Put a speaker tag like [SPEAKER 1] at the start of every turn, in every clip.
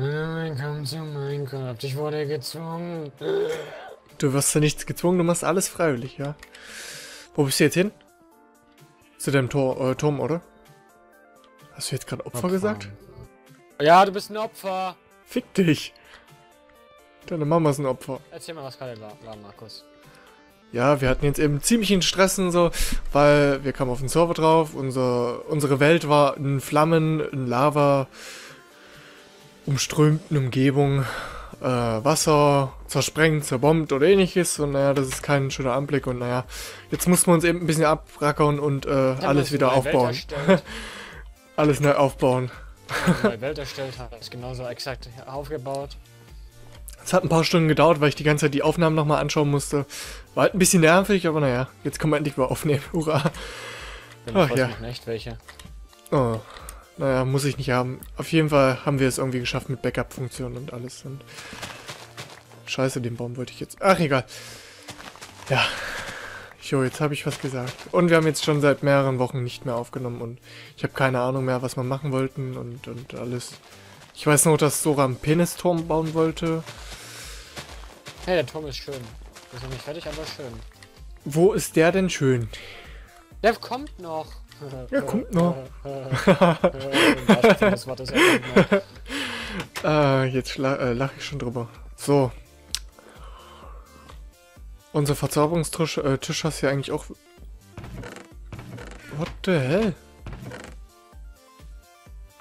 [SPEAKER 1] Willkommen zu Minecraft. Ich wurde gezwungen.
[SPEAKER 2] Du wirst ja nichts gezwungen, du machst alles freiwillig, ja. Wo bist du jetzt hin? Zu deinem Tor, äh, Turm, oder? Hast du jetzt gerade Opfer, Opfer, gesagt?
[SPEAKER 1] Ja, du bist ein Opfer.
[SPEAKER 2] Fick dich. Deine Mama ist ein Opfer.
[SPEAKER 1] Erzähl mal, was gerade war, war, Markus.
[SPEAKER 2] Ja, wir hatten jetzt eben ziemlich in Stress und so, weil wir kamen auf den Server drauf, unser, unsere Welt war in Flammen, in Lava, umströmten Umgebung, äh, Wasser zersprengt, zerbombt oder ähnliches und naja, das ist kein schöner Anblick und naja, jetzt muss man uns eben ein bisschen abrackern und äh, alles wieder aufbauen. alles neu aufbauen.
[SPEAKER 1] Neue Welt erstellt hat, ist genauso exakt aufgebaut.
[SPEAKER 2] Es hat ein paar Stunden gedauert, weil ich die ganze Zeit die Aufnahmen nochmal anschauen musste. War halt ein bisschen nervig, aber naja, jetzt können wir endlich mal aufnehmen. Hurra.
[SPEAKER 1] Ach ja. Nicht welche.
[SPEAKER 2] Oh. Naja, muss ich nicht haben. Auf jeden Fall haben wir es irgendwie geschafft mit Backup-Funktionen und alles. Und Scheiße, den Baum wollte ich jetzt... Ach, egal. Ja. Jo, jetzt habe ich was gesagt. Und wir haben jetzt schon seit mehreren Wochen nicht mehr aufgenommen und ich habe keine Ahnung mehr, was wir machen wollten und, und alles. Ich weiß noch, dass Sora einen Penisturm bauen wollte.
[SPEAKER 1] Hey, der Turm ist schön. Ist noch nicht fertig, aber schön.
[SPEAKER 2] Wo ist der denn schön?
[SPEAKER 1] Der kommt noch.
[SPEAKER 2] Ja, kommt noch. äh, jetzt äh, lache ich schon drüber. So. Unser Verzauberungstisch äh, Tisch hast du ja eigentlich auch... What the hell?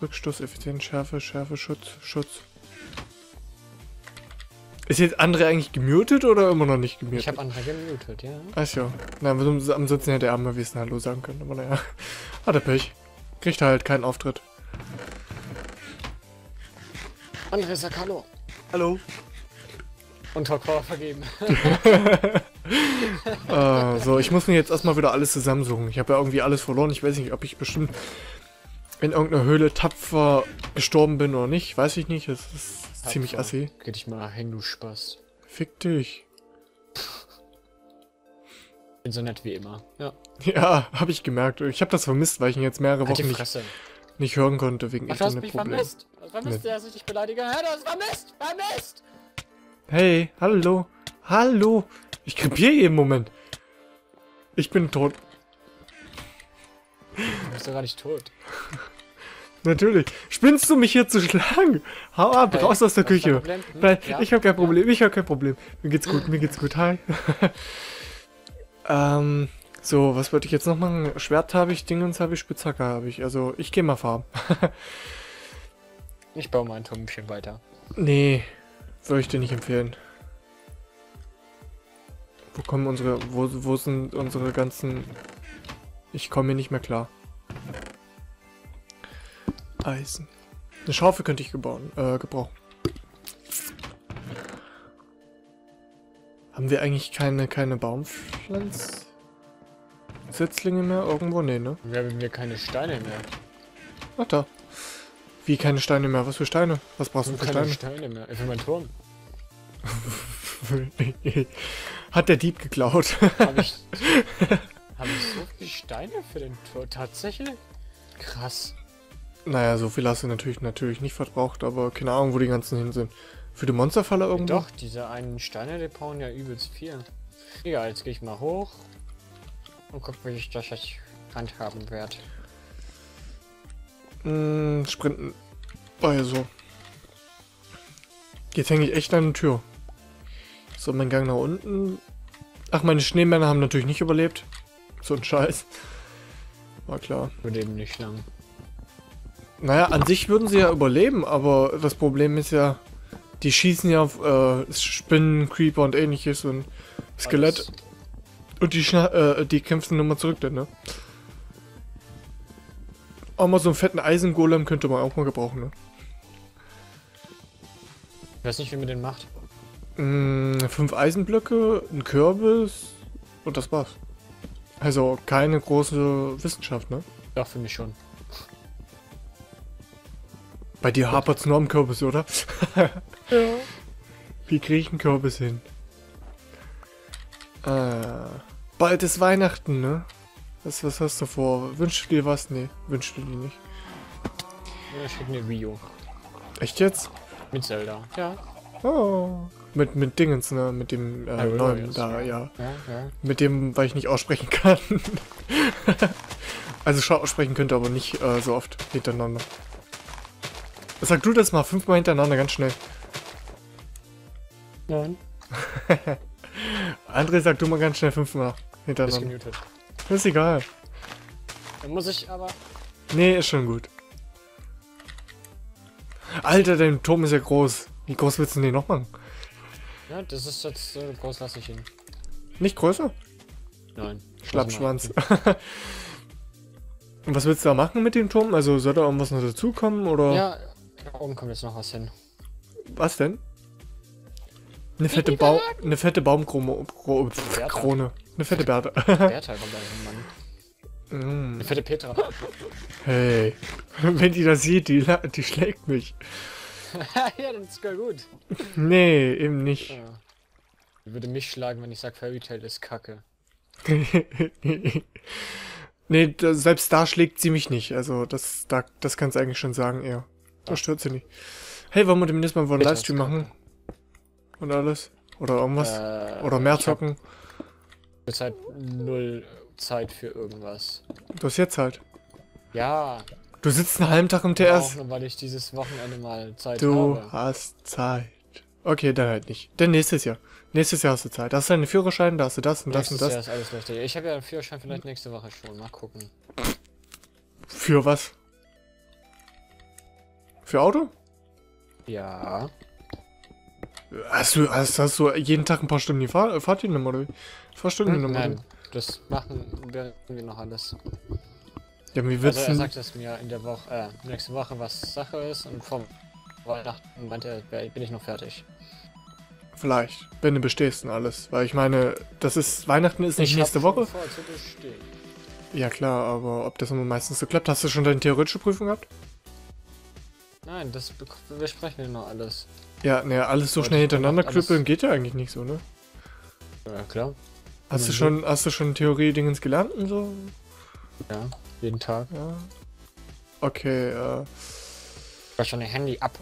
[SPEAKER 2] Rückstoß, Effizienz, Schärfe, Schärfe, Schutz, Schutz. Ist jetzt André eigentlich gemutet oder immer noch nicht gemutet?
[SPEAKER 1] Ich habe André gemutet, ja.
[SPEAKER 2] Achso. Na, ansonsten hätte er mal wissen Hallo sagen können, aber naja. Hat er Pech. Kriegt halt keinen Auftritt.
[SPEAKER 1] André sagt Hallo.
[SPEAKER 2] Hallo.
[SPEAKER 1] Und Torquor vergeben.
[SPEAKER 2] uh, so, ich muss mir jetzt erstmal wieder alles zusammensuchen. Ich habe ja irgendwie alles verloren. Ich weiß nicht, ob ich bestimmt in irgendeiner Höhle tapfer gestorben bin oder nicht. Weiß ich nicht. Es ist Tapfer. ziemlich assi.
[SPEAKER 1] Geh dich mal hängen, du Spaß.
[SPEAKER 2] Fick dich.
[SPEAKER 1] Bin so nett wie immer. Ja.
[SPEAKER 2] Ja, habe ich gemerkt. Ich habe das vermisst, weil ich ihn jetzt mehrere Wochen nicht, nicht hören konnte wegen
[SPEAKER 1] hast mich Problem. vermisst. Vermisst, nee. dass ich dich beleidige. Hör, du hast vermisst! Vermisst!
[SPEAKER 2] Hey, hallo. Hallo. Ich krepiere jeden Moment. Ich bin tot.
[SPEAKER 1] Du bist doch gar nicht tot.
[SPEAKER 2] Natürlich. Spinnst du mich hier zu schlagen? Hau ab, hey, raus aus der Küche. Hm? Ja? ich habe kein Problem, ich habe kein Problem. Mir geht's gut, mir geht's gut. Hi. ähm, so, was wollte ich jetzt noch machen? Schwert habe ich, Dingens habe ich, Spitzhacke habe ich. Also, ich gehe mal farmen.
[SPEAKER 1] ich baue mein bisschen weiter.
[SPEAKER 2] Nee, würde ich dir nicht empfehlen. Wo kommen unsere, wo, wo sind unsere ganzen... Ich komme hier nicht mehr klar. Eisen. Eine Schaufel könnte ich gebauen, äh, gebrauchen. Haben wir eigentlich keine, keine Baumpflanzsetzlinge mehr irgendwo? Nee, ne?
[SPEAKER 1] Wir haben hier keine Steine mehr.
[SPEAKER 2] Ach da. Wie keine Steine mehr? Was für Steine? Was brauchst du für
[SPEAKER 1] keine
[SPEAKER 2] Steine?
[SPEAKER 1] Steine mehr. Für meinen Turm.
[SPEAKER 2] Hat der Dieb geklaut.
[SPEAKER 1] Habe ich, hab ich so viele Steine für den Turm? Tatsächlich? Krass.
[SPEAKER 2] Naja, so viel hast du natürlich, natürlich nicht verbraucht, aber keine Ahnung, wo die ganzen hin sind. Für die Monsterfalle irgendwo?
[SPEAKER 1] Doch, diese einen Steine, die brauchen ja übelst viel. Egal, jetzt gehe ich mal hoch und guck, wie ich das jetzt handhaben werde.
[SPEAKER 2] Hm, sprinten. Also. Jetzt hänge ich echt an der Tür. So, mein Gang nach unten. Ach, meine Schneemänner haben natürlich nicht überlebt. So ein Scheiß. War klar.
[SPEAKER 1] Überleben nicht lang.
[SPEAKER 2] Naja, an sich würden sie ja überleben, aber das Problem ist ja, die schießen ja auf äh, Spinnen, Creeper und ähnliches und Skelett. Alles. Und die, äh, die kämpfen nochmal zurück dann, ne? Auch mal so einen fetten Eisengolem könnte man auch mal gebrauchen, ne?
[SPEAKER 1] Ich weiß nicht, wie man den macht.
[SPEAKER 2] Mm, fünf Eisenblöcke, ein Kürbis und das war's. Also keine große Wissenschaft, ne?
[SPEAKER 1] Ja, für mich schon.
[SPEAKER 2] Bei dir hapert es nur am Kürbis, oder? ja. Wie kriege ich einen Kürbis hin? Äh, bald ist Weihnachten, ne? Was, was hast du vor? Wünschst du dir was? Nee, wünschst du dir nicht.
[SPEAKER 1] Ich krieg eine Wii U.
[SPEAKER 2] Echt jetzt?
[SPEAKER 1] Mit Zelda, ja.
[SPEAKER 2] Oh. Mit, mit Dingens, ne? Mit dem äh,
[SPEAKER 1] Hyrule
[SPEAKER 2] neuen
[SPEAKER 1] Warriors,
[SPEAKER 2] da,
[SPEAKER 1] ja.
[SPEAKER 2] ja.
[SPEAKER 1] Ja, ja.
[SPEAKER 2] Mit dem, weil ich nicht aussprechen kann. also schon aussprechen könnte, aber nicht äh, so oft hintereinander. Sag du das mal fünfmal hintereinander, ganz schnell.
[SPEAKER 1] Nein,
[SPEAKER 2] André, sag du mal ganz schnell fünfmal
[SPEAKER 1] ist
[SPEAKER 2] hintereinander.
[SPEAKER 1] gemutet.
[SPEAKER 2] Ist egal.
[SPEAKER 1] Dann muss ich aber...
[SPEAKER 2] Nee, ist schon gut. Alter, dein Turm ist ja groß. Wie groß willst du den noch machen?
[SPEAKER 1] Ja, das ist jetzt... So groß lasse ich ihn.
[SPEAKER 2] Nicht größer?
[SPEAKER 1] Nein.
[SPEAKER 2] Schlappschwanz. Und was willst du da machen mit dem Turm? Also soll da irgendwas noch dazukommen oder
[SPEAKER 1] Ja, da oben kommt jetzt noch was hin.
[SPEAKER 2] was denn? Eine fette, Bau eine fette Baumkrone. Kro
[SPEAKER 1] Bertha.
[SPEAKER 2] Krone. Eine fette Bertha.
[SPEAKER 1] Bertha kommt da hin, Mann.
[SPEAKER 2] Mm.
[SPEAKER 1] Eine fette Petra.
[SPEAKER 2] hey. Wenn die das sieht, die, la- die schlägt mich.
[SPEAKER 1] ja, dann ist gar gut.
[SPEAKER 2] Nee, eben nicht.
[SPEAKER 1] Ja. Die würde mich schlagen, wenn ich sag, Fairy Tail ist kacke.
[SPEAKER 2] nee, da, selbst da schlägt sie mich nicht. Also das, da, das kannst du eigentlich schon sagen, eher. Das stört sie nicht. Hey, wollen wir demnächst mal einen Livestream machen? Und alles? Oder irgendwas?
[SPEAKER 1] Äh,
[SPEAKER 2] Oder mehr
[SPEAKER 1] ich hab
[SPEAKER 2] zocken?
[SPEAKER 1] Jetzt halt null Zeit für irgendwas.
[SPEAKER 2] Du hast jetzt halt.
[SPEAKER 1] Ja,
[SPEAKER 2] Du sitzt einen halben Tag im
[SPEAKER 1] auch
[SPEAKER 2] TS.
[SPEAKER 1] nur, weil ich dieses Wochenende mal Zeit
[SPEAKER 2] Du
[SPEAKER 1] habe.
[SPEAKER 2] hast Zeit. Okay, dann halt nicht. Denn nächstes Jahr. Nächstes Jahr hast du Zeit. Da hast du deinen Führerschein, da hast du das und das
[SPEAKER 1] Nächstes
[SPEAKER 2] und das.
[SPEAKER 1] Jahr ist alles lustig. Ich habe ja einen Führerschein vielleicht nächste Woche schon. Mal gucken.
[SPEAKER 2] Für was? Für Auto?
[SPEAKER 1] Ja.
[SPEAKER 2] Hast du, hast, hast du jeden Tag ein paar Stunden die Fahr Fahrt genommen, oder wie? Fahrstunden
[SPEAKER 1] Hm, Nein, das machen werden wir noch alles.
[SPEAKER 2] Ja, wie
[SPEAKER 1] Also
[SPEAKER 2] willst
[SPEAKER 1] er
[SPEAKER 2] du...
[SPEAKER 1] sagt es mir in der Woche, äh, nächste Woche, was Sache ist und vor Weihnachten meint er, bin ich noch fertig.
[SPEAKER 2] Vielleicht, wenn du bestehst und alles. Weil ich meine, das ist... Weihnachten ist nicht
[SPEAKER 1] Ich
[SPEAKER 2] nächste Woche.
[SPEAKER 1] Vor, zu bestehen.
[SPEAKER 2] Ja klar, aber ob das immer meistens so klappt, hast du schon deine theoretische Prüfung gehabt?
[SPEAKER 1] Nein, das besprechen wir noch alles.
[SPEAKER 2] Ja, ne, alles so schnell hintereinander knüppeln geht ja eigentlich nicht so, ne?
[SPEAKER 1] Ja, klar.
[SPEAKER 2] Hast du
[SPEAKER 1] Mhm.
[SPEAKER 2] schon, hast du schon Theorie-Dingens gelernt und so?
[SPEAKER 1] Ja, jeden Tag.
[SPEAKER 2] Ja. Okay, äh,
[SPEAKER 1] War schon ein Handy ab.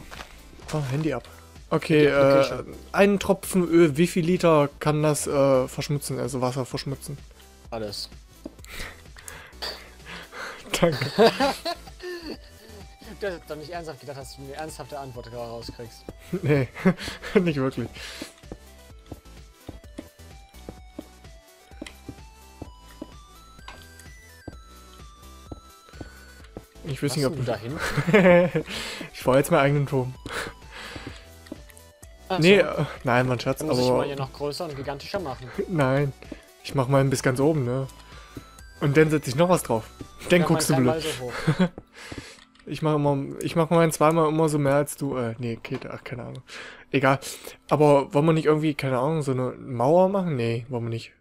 [SPEAKER 2] oh, Handy ab. Okay, äh,
[SPEAKER 1] Application.
[SPEAKER 2] ein Tropfen Öl, wie viel Liter kann das äh, verschmutzen, also Wasser verschmutzen?
[SPEAKER 1] Alles.
[SPEAKER 2] Danke.
[SPEAKER 1] Du hast doch nicht ernsthaft gedacht, dass du eine ernsthafte Antwort rauskriegst.
[SPEAKER 2] nee, nicht wirklich. Ich weiß
[SPEAKER 1] Was
[SPEAKER 2] nicht, ob
[SPEAKER 1] du dahin?
[SPEAKER 2] ich baue jetzt meinen eigenen Turm.
[SPEAKER 1] Ach
[SPEAKER 2] Nee,
[SPEAKER 1] so.
[SPEAKER 2] äh, nein, mein Schatz,
[SPEAKER 1] Dann muss ich mal
[SPEAKER 2] aber
[SPEAKER 1] hier noch größer und gigantischer machen.
[SPEAKER 2] nein. Ich mach mal bis ganz oben, ne? Und dann setze ich noch was drauf. Dann
[SPEAKER 1] Ja,
[SPEAKER 2] guckst du blöd.
[SPEAKER 1] so.
[SPEAKER 2] Ich mache immer, ich mache meinen zweimal immer so mehr als du. Äh, nee, geht, ach, keine Ahnung. Egal. Aber wollen wir nicht irgendwie, keine Ahnung, so eine Mauer machen? Nee, wollen wir nicht.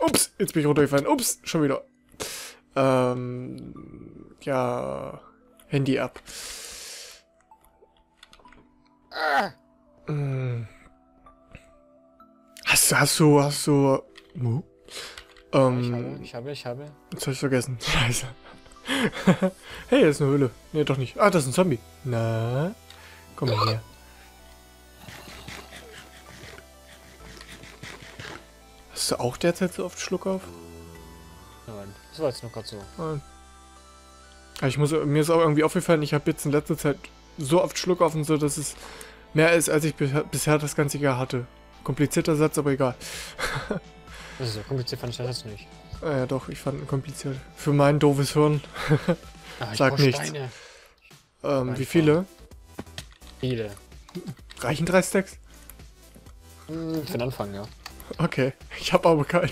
[SPEAKER 2] Ups, jetzt bin ich runtergefallen. Ups, schon wieder. Ähm, ja, Handy ab.
[SPEAKER 1] Ah,
[SPEAKER 2] Hm. Hast du, hast du, hast du, Mu?
[SPEAKER 1] ich habe,
[SPEAKER 2] Ähm,
[SPEAKER 1] ich habe, ich habe.
[SPEAKER 2] jetzt hab ich vergessen. Scheiße. hey, das ist eine Höhle. Nee, doch nicht. Ah, das ist ein Zombie. Na, komm mal her. Hast du auch derzeit so oft Schluck auf?
[SPEAKER 1] Nein, das war jetzt nur gerade so.
[SPEAKER 2] Nein. Ja, Ich muss, mir ist auch irgendwie aufgefallen, ich habe jetzt in letzter Zeit so oft Schluck auf und so, dass es mehr ist, als ich bisher, das ganze Jahr hatte. Komplizierter Satz, aber egal.
[SPEAKER 1] Das ist so kompliziert, fand ich das nicht.
[SPEAKER 2] Ah, ja, doch, ich fand ihn kompliziert. Für mein doofes Hirn.
[SPEAKER 1] Ah,
[SPEAKER 2] Sag nichts. Ähm, wie viele?
[SPEAKER 1] Viele.
[SPEAKER 2] Reichen drei Stacks?
[SPEAKER 1] Hm, für den Anfang, ja.
[SPEAKER 2] Okay, ich habe aber keine.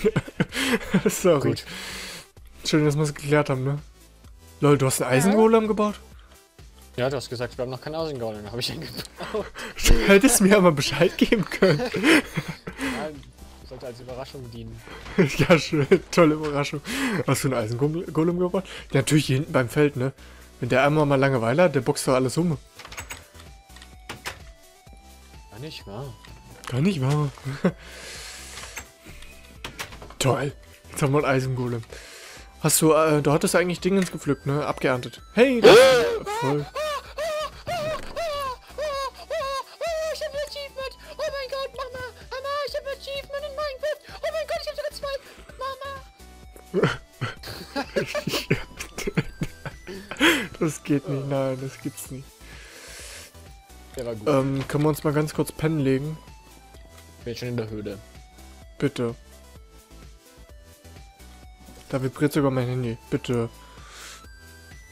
[SPEAKER 2] Sorry.
[SPEAKER 1] Gut.
[SPEAKER 2] Schön, dass wir es geklärt haben, ne? Lol, du hast einen Eisengolem gebaut?
[SPEAKER 1] Ja, du hast gesagt, wir haben noch keinen Außengolem. Dann habe ich einen gebaut.
[SPEAKER 2] Du hättest mir aber Bescheid geben können.
[SPEAKER 1] Sollte als Überraschung dienen.
[SPEAKER 2] ja, schön. Tolle Überraschung. Hast du einen Eisengolem gebaut? Ja, natürlich hier hinten beim Feld, ne? Wenn der einmal mal Langeweile hat, der boxt doch alles um.
[SPEAKER 1] War nicht wahr.
[SPEAKER 2] Gar nicht wahr. Toll. Jetzt haben wir einen Eisengolem. Hast du, äh, du hattest eigentlich Dingens gepflückt, ne? Abgeerntet. Hey, das voll. Geht nicht, nein, das gibt's nicht.
[SPEAKER 1] Der war gut.
[SPEAKER 2] Ähm, können wir uns mal ganz kurz pennen legen?
[SPEAKER 1] Bin schon in der Höhle.
[SPEAKER 2] Bitte. Da vibriert sogar mein Handy. Bitte.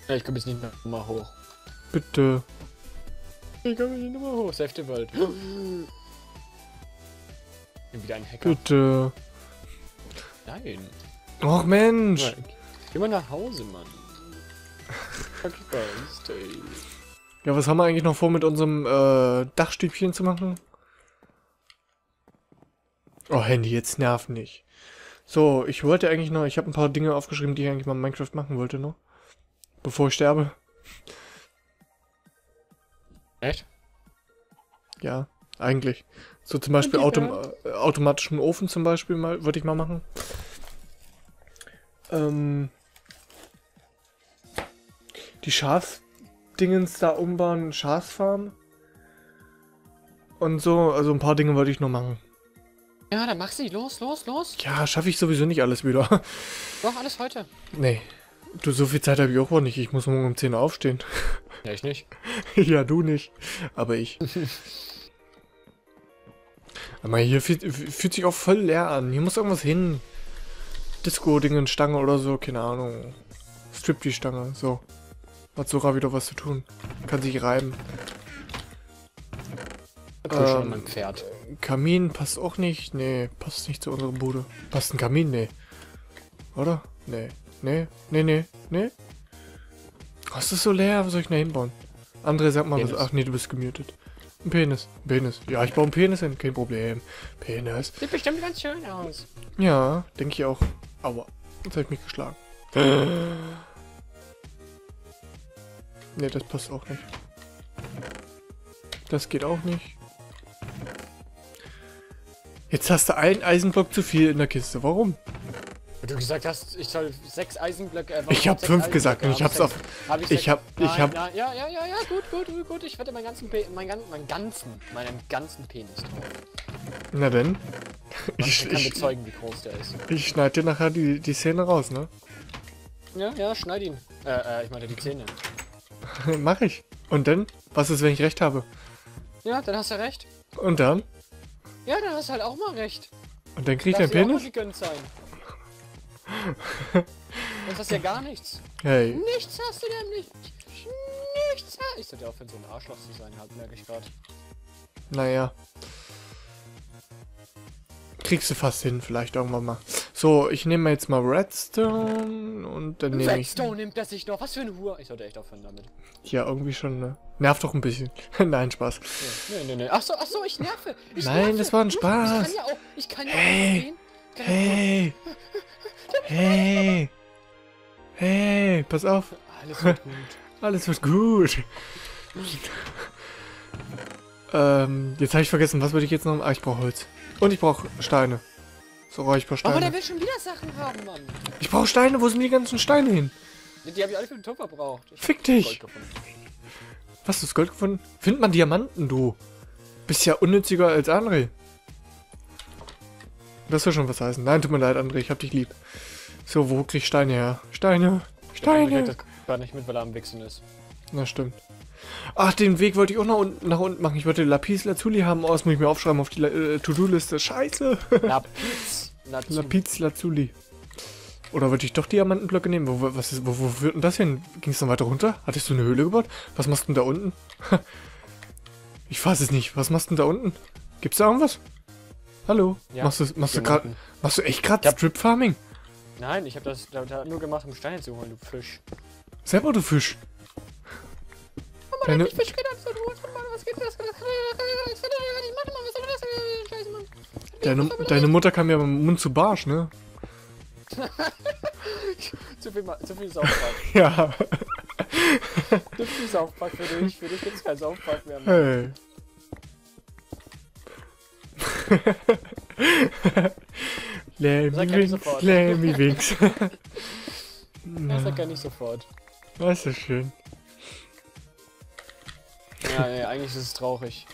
[SPEAKER 1] Ja, ich komme jetzt nicht mehr mal hoch.
[SPEAKER 2] Bitte.
[SPEAKER 1] Ich komme nicht mehr hoch. Save the World. Wieder ein Hacker.
[SPEAKER 2] Bitte.
[SPEAKER 1] Nein.
[SPEAKER 2] Och Mensch.
[SPEAKER 1] Nein. Geh mal nach Hause, Mann. Hacker, stay.
[SPEAKER 2] Ja, was haben wir eigentlich noch vor mit unserem äh, Dachstübchen zu machen? Oh, Handy, jetzt nerv nicht. So, ich wollte eigentlich noch, ich habe ein paar Dinge aufgeschrieben, die ich eigentlich mal in Minecraft machen wollte noch. Bevor ich sterbe.
[SPEAKER 1] Echt?
[SPEAKER 2] Ja, eigentlich. So zum Beispiel Autom äh, automatischen Ofen zum Beispiel mal, würde ich mal machen. Ähm, die Schafsdingens da umbauen, Schafsfarm. Und so, also ein paar Dinge wollte ich noch machen.
[SPEAKER 1] Ja, dann mach sie. Los, los, los.
[SPEAKER 2] Ja, schaffe ich sowieso nicht alles wieder.
[SPEAKER 1] Doch, alles heute.
[SPEAKER 2] nee. Du, so viel Zeit habe ich auch wohl nicht. Ich muss morgen um 10 Uhr aufstehen.
[SPEAKER 1] Ja, ich nicht.
[SPEAKER 2] ja, du nicht. Aber ich. Aber hier fühlt, fühlt sich auch voll leer an. Hier muss irgendwas hin. Disco-Dingen, Stange oder so, keine Ahnung. Strip die Stange, so. Hat sogar wieder was zu tun. Kann sich reiben.
[SPEAKER 1] Ähm, schon mein Pferd.
[SPEAKER 2] Kamin passt auch nicht. Nee, passt nicht zu unserer Bude. Passt ein Kamin? Nee. Oder? Nee. Nee, nee, nee, nee. Oh, ist so leer? Was soll ich denn da hinbauen? André, sag mal was. Ach nee, du bist gemutet. Ein Penis. Ein Penis. Ja, ich baue einen Penis hin. Kein Problem. Penis.
[SPEAKER 1] Sieht bestimmt ganz schön aus.
[SPEAKER 2] Ja, denke ich auch. Aua. Jetzt habe ich mich geschlagen. Nee, das passt auch nicht. Das geht auch nicht. Jetzt hast du einen Eisenblock zu viel in der Kiste. Warum?
[SPEAKER 1] Weil du gesagt hast, ich soll sechs Eisenblöcke. Äh,
[SPEAKER 2] Ich hab
[SPEAKER 1] sechs
[SPEAKER 2] fünf gesagt und ich
[SPEAKER 1] Eisenblöcke?
[SPEAKER 2] hab's
[SPEAKER 1] Hab
[SPEAKER 2] auf.
[SPEAKER 1] Hab ich,
[SPEAKER 2] ich hab- ich
[SPEAKER 1] Nein,
[SPEAKER 2] hab-
[SPEAKER 1] nein, Ja, ja, ja, ja, gut, gut, gut, gut. Ich wette meinen ganzen, Pe mein, meinen ganzen, meinen ganzen Penis drauf.
[SPEAKER 2] Na denn.
[SPEAKER 1] Und
[SPEAKER 2] Ich,
[SPEAKER 1] ich kann
[SPEAKER 2] ich,
[SPEAKER 1] bezeugen, wie groß der ist.
[SPEAKER 2] ich schneide dir nachher die, die Szene raus, ne?
[SPEAKER 1] Ja, ja, schneid ihn. Äh, äh, ich meine die Zähne.
[SPEAKER 2] Mach ich. Und dann? Was ist, wenn ich recht habe?
[SPEAKER 1] Ja, dann hast du recht.
[SPEAKER 2] Und dann?
[SPEAKER 1] Ja, dann hast du halt auch mal recht.
[SPEAKER 2] Und dann krieg ich deinen
[SPEAKER 1] dir auch mal
[SPEAKER 2] Penis?
[SPEAKER 1] sein. Sonst hast du ja gar nichts.
[SPEAKER 2] Hey.
[SPEAKER 1] Nichts hast du nämlich. Nichts hast Ich sollte aufhören, so ein Arschloch zu sein, halt, merke ich gerade.
[SPEAKER 2] Naja. Kriegst du fast hin, vielleicht irgendwann mal. So, ich nehme jetzt mal Redstone und dann nehme ich.
[SPEAKER 1] Redstone nimmt er sich noch. Was für eine Hure. Ich sollte echt aufhören damit.
[SPEAKER 2] Ja, irgendwie schon, ne? Nervt doch ein bisschen. Nein, Spaß.
[SPEAKER 1] Nee, nee, nee. Achso, achso, ich nerve. Ich
[SPEAKER 2] Nein,
[SPEAKER 1] nerve.
[SPEAKER 2] das war ein
[SPEAKER 1] Ich
[SPEAKER 2] Spaß.
[SPEAKER 1] kann ja auch. Ich kann ja
[SPEAKER 2] Hey.
[SPEAKER 1] auch. Kann
[SPEAKER 2] Hey! Hey! Hey, pass auf.
[SPEAKER 1] Alles wird gut.
[SPEAKER 2] Alles wird gut. ähm, jetzt habe ich vergessen, was würde ich jetzt noch? Ah, ich brauche Holz. Und ich brauche Steine. So brauche ich ein paar
[SPEAKER 1] Aber der
[SPEAKER 2] Steine.
[SPEAKER 1] will schon wieder Sachen haben, Mann.
[SPEAKER 2] Ich brauche Steine. Wo sind die ganzen Steine hin?
[SPEAKER 1] Die habe ich alle für den Topf verbraucht. Ich
[SPEAKER 2] Fick dich. Was, du hast Gold gefunden? Findet man Diamanten, du. Bist ja unnütziger als André. Das soll schon was heißen. Nein, tut mir leid, André, ich hab dich lieb. So, wo krieg ich Steine her? Steine, Steine.
[SPEAKER 1] das gar nicht mit, weil er am Wichsen ist.
[SPEAKER 2] Na, stimmt. Ach, den Weg wollte ich auch nach unten, nach unten machen. Ich wollte Lapis Lazuli haben. Oh, das muss ich mir aufschreiben auf die äh, To-Do-Liste. Scheiße.
[SPEAKER 1] Lapiz. Lazuli.
[SPEAKER 2] Lapis Lazuli. Oder wollte ich doch Diamantenblöcke nehmen? Wo, wo- was ist, wo, wo führt denn das hin? Ging es noch weiter runter? Hattest du eine Höhle gebaut? Was machst du denn da unten? ich weiß es nicht. Was machst du denn da unten? Gibt's da irgendwas? Hallo?
[SPEAKER 1] Ja,
[SPEAKER 2] machst du, machst du gerade, machst du echt gerade. Strip Farming?
[SPEAKER 1] Nein, ich habe das da, da nur gemacht, um Steine zu holen, du Fisch.
[SPEAKER 2] Selber, du Fisch.
[SPEAKER 1] Oh
[SPEAKER 2] Deine-
[SPEAKER 1] Fisch gedacht, so, du holst Mann, was geht das? Ich machen, Mann? Was soll das? Scheiße, Mann.
[SPEAKER 2] Deine, deine Mutter kam ja beim Mund zu Barsch, ne?
[SPEAKER 1] Zu viel, Ma- zu viel Saufpack.
[SPEAKER 2] Ja.
[SPEAKER 1] zu viel Saufpack für dich. Für dich gibt's kein Saufpack mehr. Mann.
[SPEAKER 2] Hey. Lemmy
[SPEAKER 1] Sag ja nicht
[SPEAKER 2] Winks,
[SPEAKER 1] sofort.
[SPEAKER 2] Lemmy Winks.
[SPEAKER 1] Das sagt er nicht sofort.
[SPEAKER 2] Das ist schön.
[SPEAKER 1] Ja, ja, eigentlich ist es traurig.